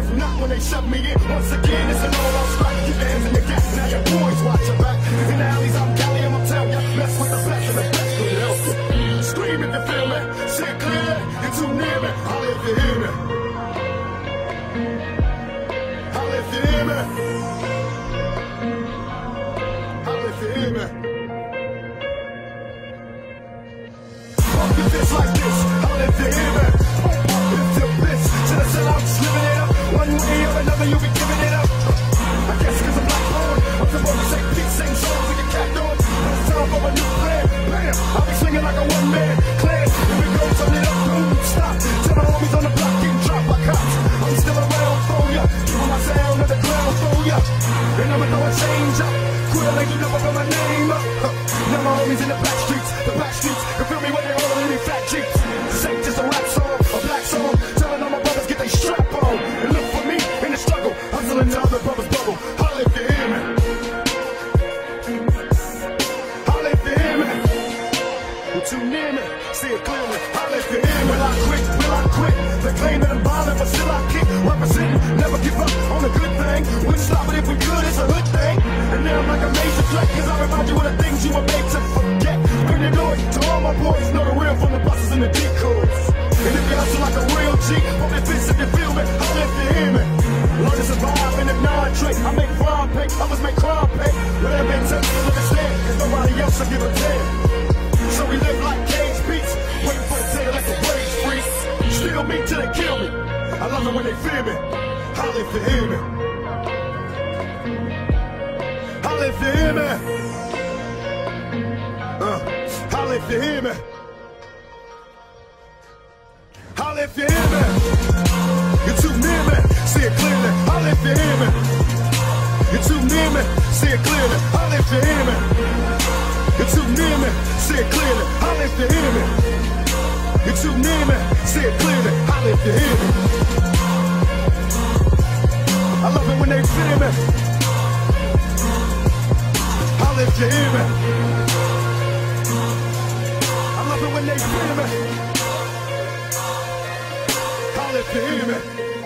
if not when they shut me in. Once again, it's an all-out strike. Keep your hands in the gap. Now your boys watch your back. In the alleys, I'm Cali, I'ma tell ya. Mess with the best of the best will help. Scream if you feel me. Say it clearly. You're too near me. Holla if you hear me. Holla if you hear me. Holla if you hear me. Pump your fist like this. Up. Like you never put my name up. Huh. Now my homies in the back streets, the back streets. You feel me when they all in fat jeeps. This ain't just a rap song, a black song. Telling all my brothers get they strap on. And look for me in the struggle. Hustling to other brothers bubble. Holla if you hear me. Holla if you hear me. You're too near me. See it clearly. Holla if you hear me. Will I quit? Like a major cause I remind you of the things you were made to forget. Bring the noise to all my boys. Know the real from the buses and the decoys. And if you hustle like a real G, pump your fist if you feel me. Holla if you hear me. Learn to survive in the non-trick. I make crime pay, others make crime pay. Whatever it takes to understand, cause nobody else will give a damn. So we live like cage beats, waiting for the day to let the rage free. Still me till they kill me. I love it when they fear me. Holla if you hear me. If you hear me. Uh, holla if you hear me. Holla if you hear me. You're too near me. See it clearly. Holla if you hear me. You're too near me. See it clearly. Holla if you hear me. You're too near me, see it clearly. Holla if you hear me. You're too near me, see it clearly. Holla if you hear me. I love it when they fear me. Hear me. I love it when they fear me. Holla if you hear me.